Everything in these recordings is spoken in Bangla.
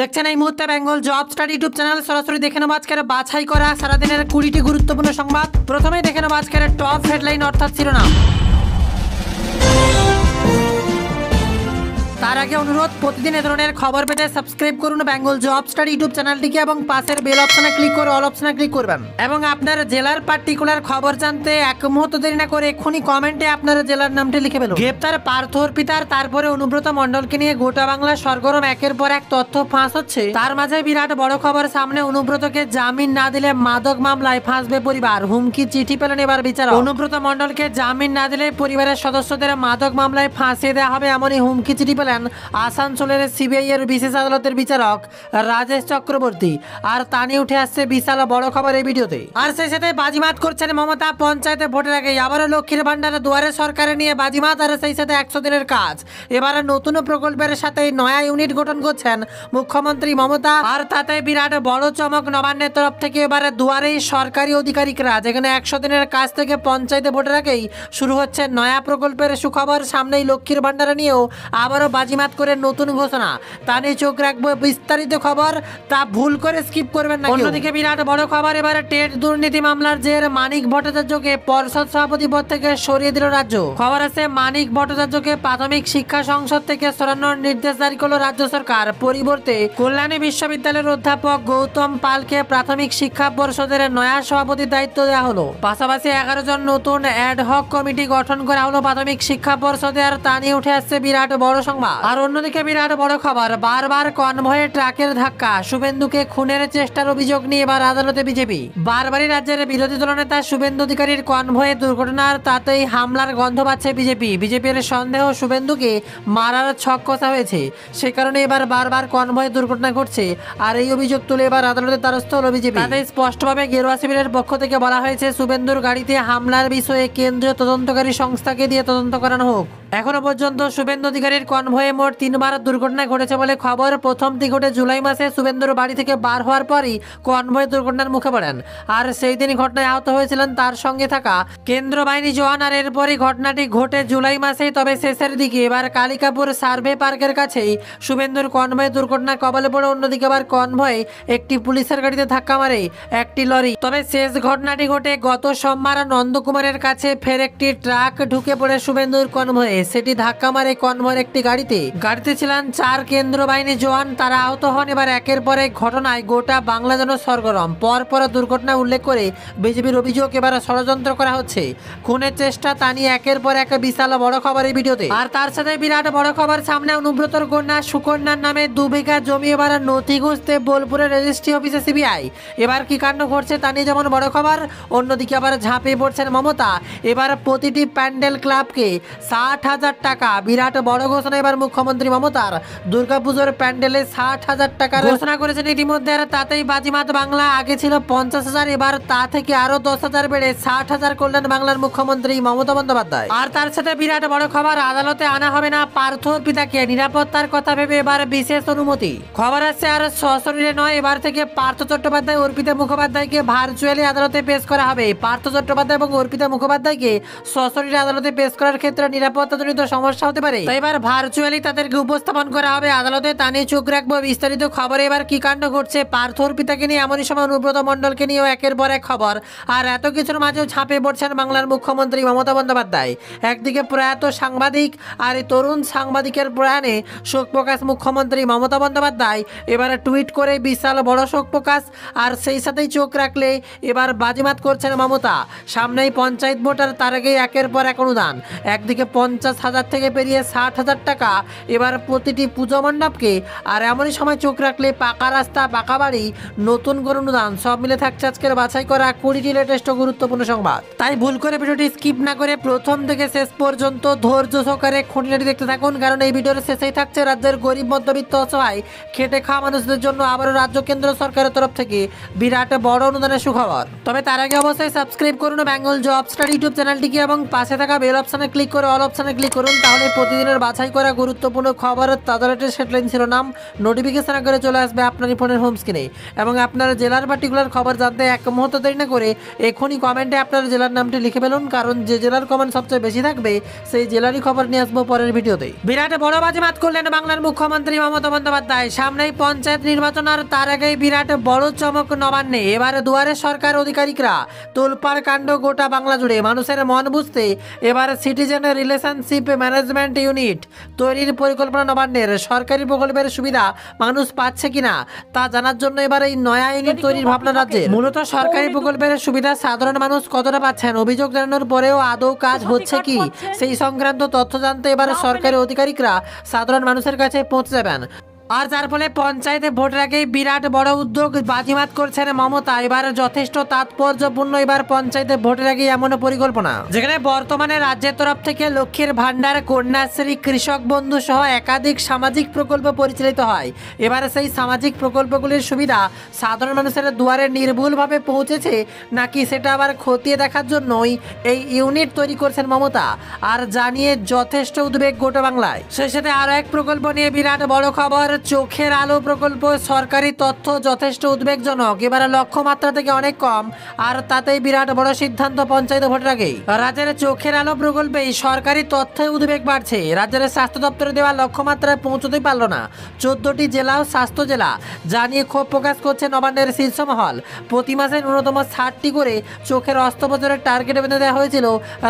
দেখছেন এই মুহূর্তে Bengal job study YouTube channel. সরাসরি দেখে নেব আজকের বাছাই করা সারাদিনের কুড়িটি গুরুত্বপূর্ণ সংবাদ। প্রথমেই দেখে নেব আজকের টপ হেডলাইন অর্থাৎ শিরোনাম। তার আগে অনুরোধ, প্রতিদিন এ ধরনের খবর পেতে সাবস্ক্রাইব করুন বেঙ্গল জব স্টাডি ইউটিউব চ্যানেলটিকে এবং পাশের বেল অপশনে ক্লিক করে অল অপশনে ক্লিক করবেন। এবং আপনার জেলার পার্টিকুলার খবর জানতে এক মুহূর্ত দেরি না করে এক্ষুনি কমেন্টে আপনার জেলার নামটি লিখে ফেলুন। গ্রেপ্তার পার্থ অর্পিতার, তারপরে অনুব্রত মণ্ডলকে নিয়ে গোটা বাংলা সরগরম একের পর এক তথ্য ফাঁস হচ্ছে। তার মাঝে বিরাট বড় খবর সামনে, অনুব্রতকে জামিন না দিলে মাদক মামলায় ফাঁসবে পরিবার। হুমকি চিঠি পেলেন এবার বিচার অনুব্রত মণ্ডলকে জামিন না দিলে পরিবারের সদস্যদের মাদক মামলায় ফাঁসিয়ে দেওয়া হবে এমনই হুমকি চিঠি পেলেন আসানসোলের সিবিআই এর বিশেষ আদালতের বিচারক রাজেশ চক্রবর্তী। আর তা নিয়ে উঠে আসছে বিশাল বড় খবর এই ভিডিওতে। আর সেই সাথে বাজিমাত করছেন মমতা পঞ্চায়েতে ভোটের আগে আবারও লক্ষ্মীর ভান্ডার দুয়ারে সরকারে নিয়ে বাজিমাত আর সেই সাথে একশো দিনের কাজ। এবারে নতুন প্রকল্পের সাথে নয়া ইউনিট গঠন করছেন মুখ্যমন্ত্রী মমতা। আর তাতে বিরাট বড় চমক নবান্নের তরফ থেকে এবারে দুয়ারেই সরকারি আধিকারিকরা যেখানে একশো দিনের কাজ থেকে পঞ্চায়েতে ভোটের আগেই শুরু হচ্ছে নয়া প্রকল্পের সুখবর। সামনেই লক্ষ্মীর ভান্ডারে নিয়েও আবারও বাজিমাত করে নতুন ঘোষণা। তা নিয়ে চোখ রাখব বিস্তারিত খবর, তা ভুল করে স্কিপ করবেন না অন্যদিকে বিরাট বড় খবর, এবারে টেট দুর্নীতি মামলার জের মানিক ভট্টাচার্যকে পর্ষদ সভাপতি পদ থেকে সরিয়ে দিল রাজ্য। খবর আছে, মানিক ভট্টাচার্যকে প্রাথমিক শিক্ষা সংসদ থেকে সরানোর নির্দেশ জারি করল রাজ্য সরকার। পরিবর্তে কল্যাণী বিশ্ববিদ্যালয়ের অধ্যাপক গৌতম পালকে প্রাথমিক শিক্ষা পরিষদের নয়া সভাপতির দায়িত্ব দেওয়া হলো। পাশাপাশি এগারো জন নতুন অ্যাড হক কমিটি গঠন করা হলো প্রাথমিক শিক্ষা পরিষদে, আর তা নিয়ে উঠে আসছে বিরাট বড় সংবাদ। আর অন্যদিকে বিরাট বড় খবর বারবার কনভয়ে ট্রাকের ধাক্কা শুভেন্দুকে খুনের চেষ্টার অভিযোগ নিয়ে এবার আদালতে বিজেপি। বারবারই রাজ্যের বিরোধী দলনেতা শুভেন্দু অধিকারীর কনভয়ে দুর্ঘটনার তাতেই হামলার গন্ধ পাচ্ছে বিজেপি। বিজেপির সন্দেহ শুভেন্দুকে মারার ছক কষা হয়েছে। সে কারণে এবার বারবার কনভয়ে দুর্ঘটনা ঘটছে। আর এই অভিযোগ তুলে এবার আদালতে দ্বারস্থ হলো বিজেপি। তাতে স্পষ্টভাবে গেরুয়া শিবিরের পক্ষ থেকে বলা হয়েছে শুভেন্দুর গাড়িতে হামলার বিষয়ে কেন্দ্রীয় তদন্তকারী সংস্থাকে দিয়ে তদন্ত করানো হোক। এখনও পর্যন্ত শুভেন্দু অধিকারীর কনভয়ে মোট তিনবার দুর্ঘটনা ঘটেছে বলে খবর। প্রথমটি ঘটে জুলাই মাসে শুভেন্দুর বাড়ি থেকে বার হওয়ার পরই কনভয় দুর্ঘটনার মুখে পড়েন। আর সেই দিনই ঘটনায় আহত হয়েছিলেন তার সঙ্গে থাকা কেন্দ্র বাহিনী জওয়ান। আর এরপরই ঘটনাটি ঘটে জুলাই মাসেই। তবে শেষের দিকে এবার কালিকাপুর সার্ভে পার্কের কাছেই শুভেন্দুর কনভয় দুর্ঘটনার কবলে পড়ে অন্যদিকে আবার কনভয়ে একটি পুলিশের গাড়িতে ধাক্কা মারে একটি লরি। তবে শেষ ঘটনাটি ঘটে গত সোমবার নন্দকুমারের কাছে। ফের একটি ট্রাক ঢুকে পড়ে শুভেন্দুর কনভয়ে। সেটি ধাক্কা মারে কনভয়ের একটি গাড়িতে। গাড়িতে ছিলেন চার কেন্দ্র বাহিনী জওয়ান। তারা আহত হন। এবার একের পর এক ঘটনায় গোটা বাংলা যেন সরগরম। পর পর দুর্ঘটনা উল্লেখ করে বিজেপির অভিযোগ এবার ষড়যন্ত্র করা হচ্ছে। খুনের চেষ্টা তা নিয়ে একের পর এক বিশাল বড় খবর এই ভিডিওতে। আর তার সাথে বিরাট বড় খবর সামনে অনুব্রতর কন্যা সুকন্যার নামে দু বিঘা জমি এবার নথি খুঁজতে বোলপুরের রেজিস্ট্রি অফিসে সিবিআই। এবার কি কাণ্ড ঘটছে তা নিয়ে যেমন বড় খবর, অন্যদিকে আবার ঝাঁপিয়ে পড়ছেন মমতা। এবার প্রতিটি প্যান্ডেল ক্লাবকে ষাট হাজার টাকা। বিরাট বড় ঘোষণা এবার মুখ্যমন্ত্রী মমতার। দুর্গাপুজোর প্যান্ডেলে ষাট হাজার টাকা ঘোষণা করেছেন ইতিমধ্যে আর তাতেই বাজিমাত বাংলা। আগে ছিল পঞ্চাশ হাজার এবার তা থেকে আরও দশ হাজার বেড়ে ষাট হাজার করলেন বাংলার মুখ্যমন্ত্রী মমতা বন্দ্যোপাধ্যায়। আর তার সাথে বিরাট বড় খবর আদালতে আনা হবে না পার্থ পিতাকে। নিরাপত্তার কথা ভেবে এবার বিশেষ অনুমতি। খবর আসছে আর সশরীরে নয় এবার থেকে পার্থ চট্টোপাধ্যায় অর্পিতা মুখোপাধ্যায়কে ভার্চুয়ালি আদালতে পেশ করা হবে। পার্থ চট্টোপাধ্যায় এবং অর্পিতা মুখোপাধ্যায়কে সশরীরে আদালতে পেশ করার ক্ষেত্রে নিরাপত্তাজনিত সমস্যা হতে পারে। এবার ভার্চুয়ালি তাদেরকে উপস্থাপন করা হবে আদালতে। তা নিয়ে চোখ রাখব, বিস্তারিত খবরে এবার কি কাণ্ড ঘটছে। পার্থ অর্পিতাকে নিয়ে এমনই সময় অনুব্রত মণ্ডলকে নিয়েও একের পর এক খবর। আর এত কিছুর মাঝেও ছাপে পড়ছেন বাংলার মুখ্যমন্ত্রী মমতা বন্দ্যোপাধ্যায়। একদিকে প্রয়াত সাংবাদিক আর এই তরুণ সাংবাদিকের প্রয়াণে শোক প্রকাশ মুখ্যমন্ত্রী মমতা বন্দ্যোপাধ্যায়। এবারে টুইট করে বিশাল বড় শোক প্রকাশ। আর সেই সাথেই চোখ রাখলে এবার বাজিমাত করছেন মমতা। সামনেই পঞ্চায়েত ভোটার তার আগেই একের পর এক অনুদান। একদিকে পঞ্চাশ হাজার থেকে পেরিয়ে ষাট হাজার টাকা। এবার প্রতিটি পুজো মণ্ডপকে আর এমনই সময় চোখ রাখলে পাকা রাস্তা, পাকা বাড়ি, নতুন করে অনুদান, সব মিলে থাকছে আজকের বাছাই করা কুড়িটি লেটেস্ট গুরুত্বপূর্ণ সংবাদ। তাই ভুল করে ভিডিওটি স্কিপ না করে প্রথম থেকে শেষ পর্যন্ত ধৈর্য সহকারে খুঁটিনাটি দেখতে থাকুন, কারণ এই ভিডিওর শেষেই থাকছে রাজ্যের গরিব, মধ্যবিত্ত, অসহায়, খেটে খাওয়া মানুষদের জন্য আবারও রাজ্য কেন্দ্র সরকারের তরফ থেকে বিরাট বড় অনুদানের সুখবর। তবে তার আগে অবশ্যই সাবস্ক্রাইব করুন বেঙ্গল জব স্টাডি ইউটিউব চ্যানেলটিকে এবং পাশে থাকা বেল অপশনে ক্লিক করে অল অপশনে ক্লিক করুন, তাহলে প্রতিদিনের বাছাই করা গুরুত্বপূর্ণ তাদালেটের সেটলাইন শিরোনাম নোটিফিকেশন আকারে চলে আসবে আপনার ফোনের হোম স্ক্রিনে এবং আপনার জেলার পার্টিকুলার খবর জানতে এক মুহূর্ত দেরি না করে এখনই কমেন্টে আপনার জেলার নামটি লিখে ফেলুন, কারণ যে জেলার কমেন্ট সবচেয়ে বেশি থাকবে, সেই জেলারই খবর নিয়ে আসব পরের ভিডিওতে। বিরাট বড় বাজিমাত করলেন বাংলার মুখ্যমন্ত্রী মমতা বন্দ্যোপাধ্যায়। সামনেই পঞ্চায়েত নির্বাচন আর তার আগেই বিরাট বড় চমক নবান্নে। এবার দুয়ারে সরকার অধিকারিকরা, তোলপাড় কাণ্ড গোটা বাংলা জুড়ে। মানুষের মন বুঝতে এবার সিটিজেন রিলেশনশিপ ম্যানেজমেন্ট ইউনিট তৈরির পরিকল্পনা নবান্নের সরকারি প্রকল্পের সুবিধা মানুষ পাচ্ছে কিনা তা জানার জন্য এবার এই নয়া ইউনিট তৈরির ভাবনা রাজ্যে মূলত সরকারি প্রকল্পের সুবিধা সাধারণ মানুষ কতটা পাচ্ছেন? অভিযোগ জানানোর পরেও আদৌ কাজ হচ্ছে কি সেই সংক্রান্ত তথ্য জানতে এবার সরকারি অধিকারিকরা সাধারণ মানুষের কাছে পৌঁছে যাবেন। আর যার ফলে পঞ্চায়েতে ভোটের আগেই বিরাট বড় উদ্যোগ বাজিমাত করছেন মমতা। এবার যথেষ্ট তাৎপর্যপূর্ণ এবার পঞ্চায়েতে ভোটের আগে এমন পরিকল্পনা। যেখানে বর্তমানে রাজ্যের তরফ থেকে লক্ষ্মীর ভান্ডার কন্যাশ্রী, কৃষক বন্ধু সহ একাধিক সামাজিক প্রকল্প পরিচালিত হয়। এবার সেই সামাজিক প্রকল্পগুলির সুবিধা সাধারণ মানুষের দুয়ারে নির্ভুলভাবে পৌঁছেছে নাকি সেটা আবার খতিয়ে দেখার জন্যই এই ইউনিট তৈরি করছেন মমতা। আর জানিয়ে যথেষ্ট উদ্বেগ গোটা বাংলায়। সেই সাথে আরও এক প্রকল্প নিয়ে বিরাট বড় খবর চোখের আলো প্রকল্প সরকারি তথ্য যথেষ্ট উদ্বেগজনক। এবারে লক্ষ্যমাত্রা থেকে অনেক কম, আর তাতেই বিরাট বড় সিদ্ধান্ত পঞ্চায়েত ভোটের আগেই। রাজ্যের চোখের আলো প্রকল্পেই সরকারি তথ্যে উদ্বেগ বাড়ছে। রাজ্যের স্বাস্থ্য দপ্তরে দেওয়া লক্ষ্যমাত্রায় পৌঁছতেই পারল না। চোদ্দটি জেলা ও স্বাস্থ্য জেলা জানিয়ে ক্ষোভ প্রকাশ করছে নবান্নের শীর্ষ মহল। প্রতি মাসে ন্যূনতম ষাটটি করে চোখের অস্ত্রোপচারের টার্গেট বেঁধে দেওয়া হয়েছিল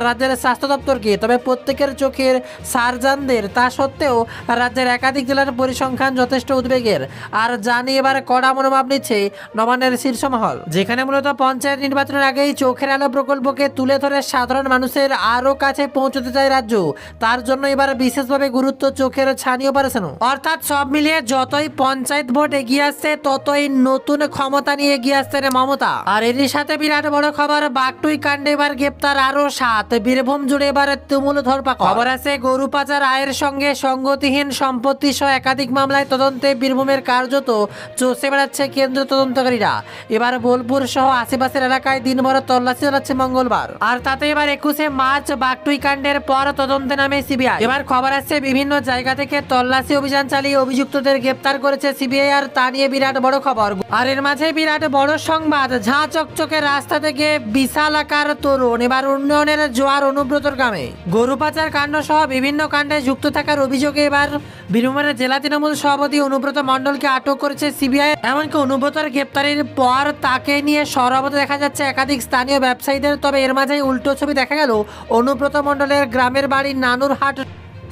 রাজ্যের স্বাস্থ্য দপ্তরকে। তবে প্রত্যেকের চোখের সার্জানদের তা সত্ত্বেও রাজ্যের একাধিক জেলার পরিসংখ্যান যথেষ্ট উদ্বেগের। আর জানি এবার কড়া মনোভাব নিচ্ছে নবান্নের শীর্ষ মহল যেখানে মূলত পঞ্চায়েত নির্বাচনের আগেই চোখের আলো প্রকল্পকে তুলে ধরে সাধারণ মানুষের আরও কাছে পৌঁছতে চায় রাজ্য। তার জন্য এবার বিশেষভাবে গুরুত্ব চোখের ছানি অপারেশনও। অর্থাৎ সব মিলিয়ে যতই পঞ্চায়েত ভোট এগিয়ে আসছে, ততই নতুন ক্ষমতা নিয়ে এগিয়ে আসছে রে মমতা। আর এরই সাথে বিরাট বড় খবর, বাগটুই কাণ্ডে এবার গ্রেপ্তার আরও সাত। বীরভূম জুড়ে এবার তুমুল ধরপা খবর আছে গরু পাচার আয়ের সঙ্গে সঙ্গতিহীন সম্পত্তি সহ একাধিক মামলায় তদন্তে বীরভূমের কার্যত চষে বেড়াচ্ছে কেন্দ্র তদন্তকারীরা। এবার বোলপুর সহ আশেপাশের এলাকায় দিনভর তল্লাশি চালাচ্ছে মঙ্গলবার। আর তাতে এবার একুশে মার্চ বাগটুই কাণ্ডের পর তদন্তে নামে সিবিআই। এবার খবর আসছে বিভিন্ন জায়গা থেকে তল্লাশি অভিযান চালিয়ে অভিযুক্তদের গ্রেপ্তার করেছে সিবিআই আর তা নিয়ে বিরাট বড় খবর। আর এর মাঝে বিরাট বড় সংবাদ, ঝাঁ চকচকে রাস্তা থেকে বিশাল আকার তরুণ। এবার উন্নয়নের জোয়ার অনুব্রতর গ্রামে। গরু পাচার কাণ্ড সহ বিভিন্ন কাণ্ডে যুক্ত থাকার অভিযোগে এবার বীরভূমের জেলা তৃণমূল সভাপতি অনুব্রত মণ্ডলকে আটক করেছে সিবিআই। এমনকি অনুব্রতর গ্রেপ্তারির পর তাকে নিয়ে সরবত দেখা যাচ্ছে একাধিক স্থানীয় ব্যবসায়ীদের। তবে এর মাঝেই উল্টো ছবি দেখা গেল। অনুব্রত মন্ডলের গ্রামের বাড়ি নানুরহাট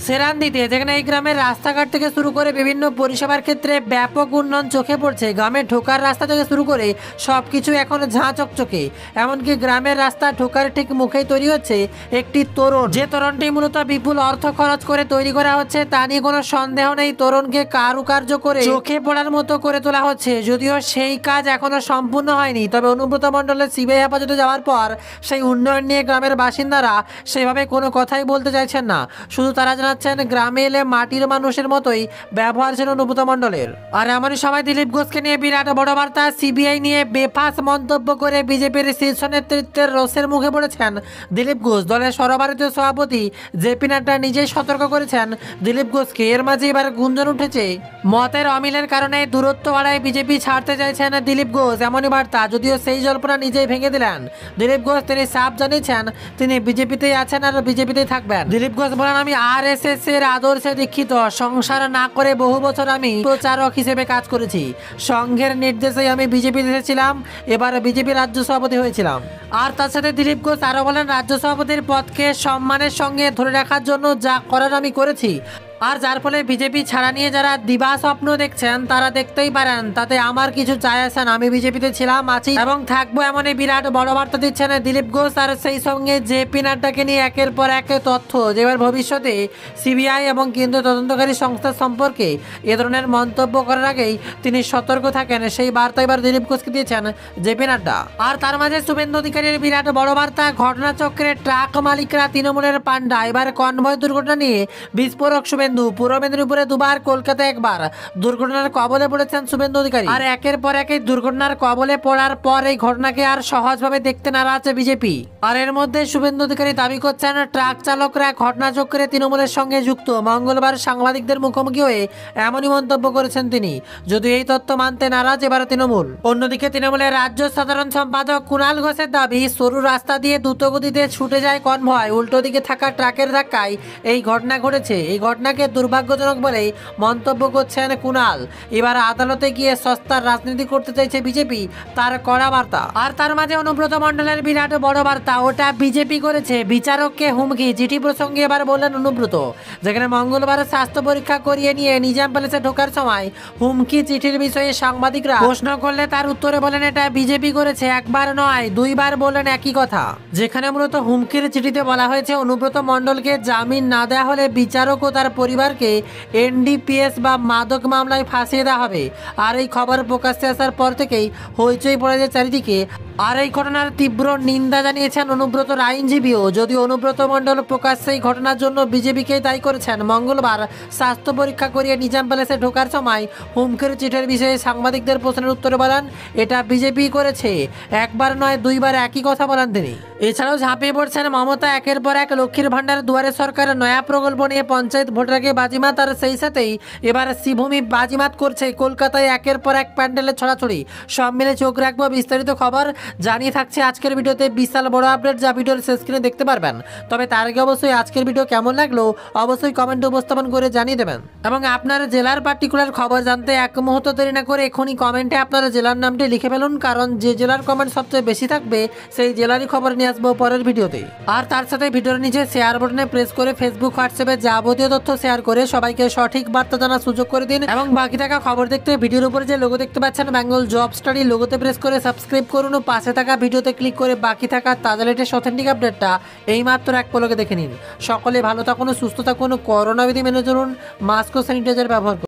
সেরান্দিতে যেখানে এই গ্রামের রাস্তাঘাট থেকে শুরু করে বিভিন্ন পরিষেবার ক্ষেত্রে ব্যাপক উন্নয়ন চোখে পড়ছে। গ্রামে ঢোকার রাস্তা থেকে শুরু করে সব কিছু এখন ঝাঁ চকচকে। এমনকি গ্রামের রাস্তা ঢোকার ঠিক মুখেই তৈরি হচ্ছে একটি তরুণ। যে তরুণটি মূলত বিপুল অর্থ খরচ করে তৈরি করা হচ্ছে, তা নিয়ে কোনো সন্দেহ নেই, তরুণকে কারুকার্য করে চোখে পড়ার মতো করে তোলা হচ্ছে। যদিও সেই কাজ এখনও সম্পূর্ণ হয়নি, তবে অনুব্রত মণ্ডলের সিবিআই হেফাজতে যাওয়ার পর সেই উন্নয়ন নিয়ে গ্রামের বাসিন্দারা সেভাবে কোনো কথাই বলতে চাইছেন না। শুধু তারা জানাচ্ছেন গ্রামে এলে মাটির মানুষের মতোই ব্যবহার ছিল অনুব্রত মণ্ডলের। আর এমনই সময় দিলীপ ঘোষকে নিয়ে বিরাট বড় বার্তা সিবিআই নিয়ে বেফাস মন্তব্য করে বিজেপির শীর্ষ নেতৃত্বের রোষের মুখে পড়েছেন দিলীপ ঘোষ। দলের সর্বভারতীয় সভাপতি জেপি নাড্ডা নিজেই সতর্ক করেছেন দিলীপ ঘোষকে। এর মাঝে এবার গুঞ্জন উঠেছে। মতের অমিলের কারণে দূরত্ব বাড়ায় বিজেপি ছাড়তে চাইছেন দিলীপ ঘোষ। এমনই বার্তা, যদিও সেই জল্পনা নিজেই ভেঙে দিলেন। দিলীপ ঘোষ তিনি সাফ জানিয়েছেন, তিনি বিজেপিতেই আছেন আর বিজেপিতেই থাকবেন। দিলীপ ঘোষ বলেন, আমি আর এর আদর্শে দীক্ষিত, সংসার না করে বহু বছর আমি প্রচারক হিসেবে কাজ করেছি। সংঘের নির্দেশে আমি বিজেপিতে এসেছিলাম, এবার বিজেপি রাজ্য সভাপতি হয়েছিলাম। আর তার সাথে দিলীপ ঘোষ আরও বলেন, রাজ্য সভাপতির পদকে সম্মানের সঙ্গে ধরে রাখার জন্য যা করার আমি করেছি। আর যার ফলে বিজেপি ছাড়া নিয়ে যারা দিবা স্বপ্ন দেখছেন, তারা দেখতেই পারেন, তাতে আমার কিছু চায় আসে না। আমি বিজেপিতে ছিলাম, আছি এবং থাকব এমনই বিরাট বড় বার্তা দিচ্ছেন দিলীপ ঘোষ আর সেই সঙ্গে জেপি নাড্ডাকে নিয়ে একের পর এক তথ্য। যেবার ভবিষ্যতে সিবিআই এবং কেন্দ্রীয় তদন্তকারী সংস্থা সম্পর্কে এ ধরনের মন্তব্য করার আগেই তিনি সতর্ক থাকেন। সেই বার্তা এবার দিলীপ ঘোষকে দিয়েছেন জেপি নাড্ডা। আর তার মাঝে শুভেন্দু অধিকারীর বিরাট বড় বার্তা ঘটনাচক্রে ট্রাক মালিকরা তৃণমূলের পান্ডা এবার কনভয় দুর্ঘটনা নিয়ে বিস্ফোরক শুভেন্দু শুভেন্দু, পূর্ব মেদিনীপুরে দুবার, কলকাতায় একবার। দুর্ঘটনার কবলে পড়েছেন শুভেন্দু অধিকারী। আর একের পর এক এই দুর্ঘটনার কবলে পড়ার পর এই ঘটনাকে আর সহজভাবে দেখতে নারা আছে বিজেপি। আর এর মধ্যে শুভেন্দু অধিকারী দাবি করছেন, ট্রাক চালকরা ঘটনাচক্রে তৃণমূলের সঙ্গে যুক্ত। মঙ্গলবার সাংবাদিকদের মুখোমুখি হয়ে এমনই মন্তব্য করেছেন তিনি। যদি এই তথ্য মানতে নারাজ এবার তৃণমূল। অন্যদিকে তৃণমূলের রাজ্য সাধারণ সম্পাদক কুণাল ঘোষের দাবি, সরু রাস্তা দিয়ে দ্রুতগতিতে ছুটে যায় কনভয়, উল্টো দিকে থাকা ট্রাকের ধাক্কায় এই ঘটনা ঘটেছে। এই ঘটনাকে দুর্ভাগ্যজনক বলেই মন্তব্য করছেন কুণাল। এবার আদালতে গিয়ে সস্তার রাজনীতি করতে চাইছে বিজেপি। তার কড়া বার্তা। আর তার মাঝে অনুব্রত মণ্ডলের বিরাট বড় বার্তা, ওটা বিজেপি করেছে। বিচারককে হুমকি, চিঠি প্রসঙ্গে এবার বললেন অনুব্রত। যেখানে মঙ্গলবার স্বাস্থ্য পরীক্ষা করিয়ে নিয়ে নিজাম প্যালেসে ঢোকার সময় হুমকি, চিঠির বিষয়ে সাংবাদিকরা প্রশ্ন করলে তার উত্তরে বলেন, এটা বিজেপি করেছে। একবার নয়, দুইবার বললেন একই কথা। যেখানে মূলত হুমকির চিঠিতে বলা হয়েছে, অনুব্রত মণ্ডলকে জামিন না দেওয়া হলে বিচারক ও তার পরিবারকে এনডিপিএস বা মাদক মামলায় ফাঁসিয়ে দেওয়া হবে। আর এই খবর প্রকাশ্যে আসার পর থেকেই হইচই পড়ে যায় চারিদিকে। আর এই ঘটনার তীব্র নিন্দা জানিয়েছেন অনুব্রতর আইনজীবীও যদি অনুব্রত মণ্ডল প্রকাশ্যে এই ঘটনার জন্য বিজেপিকে দায়ী করেছেন, মঙ্গলবার স্বাস্থ্য পরীক্ষা করিয়ে নিজাম প্যালেসে ঢোকার সময় হুমকির চিঠের বিষয়ে সাংবাদিকদের প্রশ্নের উত্তরে বলেন এটা বিজেপি করেছে। একবার নয়, দুইবার একই কথা বলেন তিনি। এছাড়াও ঝাঁপিয়ে পড়ছেন মমতা, একের পর এক লক্ষ্মীর ভাণ্ডার, দুয়ারে সরকারের নয়া প্রকল্প নিয়ে পঞ্চায়েত ভোটারকে বাজিমাত আর সেই সাথেই এবার শ্রীভূমি বাজিমাত করছে কলকাতায় একের পর এক প্যান্ডেলের ছড়াছড়ি। সব মিলে চোখ রাখব বিস্তারিত খবর। জানিয়ে থাকছে আজকের ভিডিওতে বিশাল বড় আপডেট যা ভিডিওর শেষ স্ক্রিনে দেখতে পারবেন। তবে তার আগে অবশ্যই আজকের ভিডিও কেমন লাগল অবশ্যই কমেন্টে উপস্থাপন করে জানিয়ে দেবেন। এবং আপনার জেলার পার্টিকুলার খবর জানতে এক মুহূর্ত দেরি না করে এখনই কমেন্টে আপনার জেলার নামটি লিখে ফেলুন, কারণ যে জেলার কমেন্ট সবচেয়ে বেশি থাকবে, সেই জেলারই খবর নিয়ে আসব পরের ভিডিওতে। আর তার সাথে ভিডিওর নিচে শেয়ার বাটনে প্রেস করে ফেসবুক হোয়াটসঅ্যাপে যাবতীয় তথ্য শেয়ার করে সবাইকে সঠিক বার্তা জানার সুযোগ করে দিন। এবং বাকি থাকা খবর দেখতে ভিডিওর উপরে যে লোগো দেখতে পাচ্ছেন বেঙ্গল জব স্টাডি লোগোতে প্রেস করে সাবস্ক্রাইব করুন ও পাশে থাকা ভিডিওতে ক্লিক করে বাকি থাকা তাজা লেটেস্ট অথেন্টিক আপডেটটা এইমাত্র এক পলকে দেখে নিন। সকলে ভালো থাকুন, সুস্থ থাকুন করোনা বিধি মেনে চলুন মাস্ক ও স্যানিটাইজার ব্যবহার